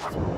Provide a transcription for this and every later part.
you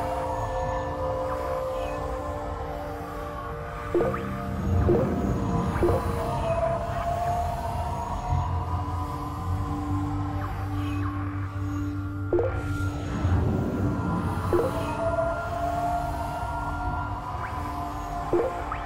you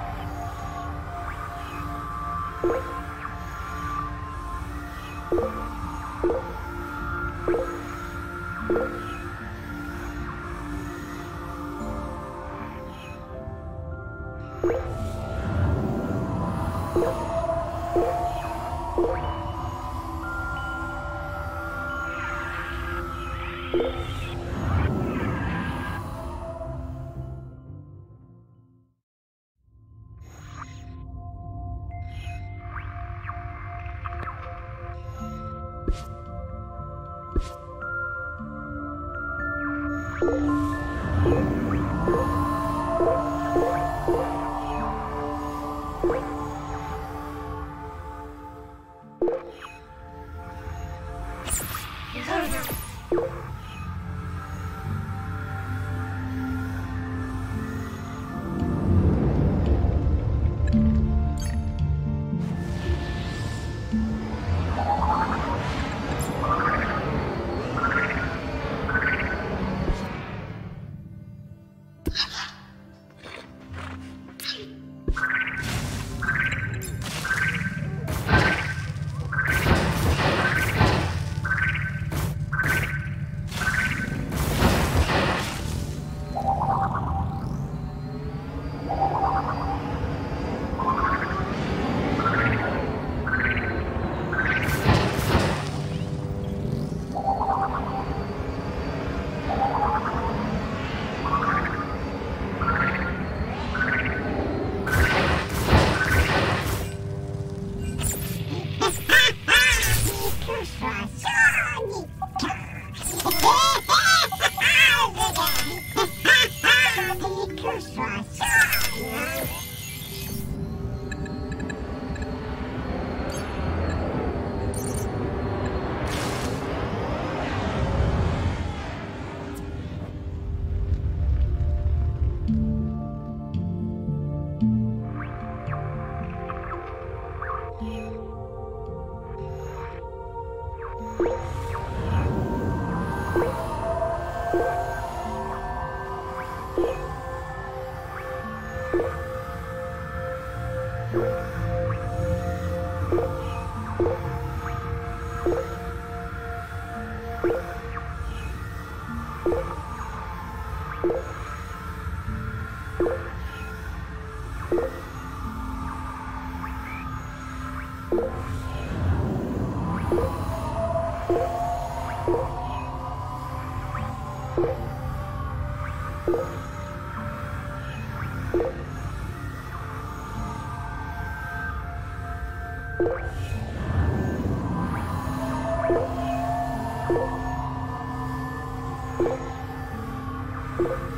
you. you